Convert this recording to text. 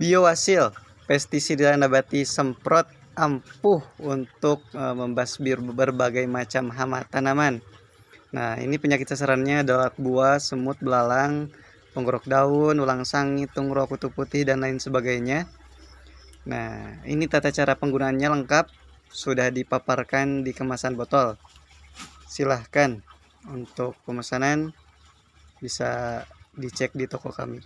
Biohasil, pestisida nabati semprot ampuh untuk eh, e, membasmi berbagai macam hama tanaman. Nah, ini penyakit sasarannya adalah buah, semut, belalang, penggorok daun, ulang sangit, tungro, kutu putih, dan lain sebagainya. Nah, ini tata cara penggunaannya lengkap, sudah dipaparkan di kemasan botol. Silahkan untuk pemesanan bisa dicek di toko kami.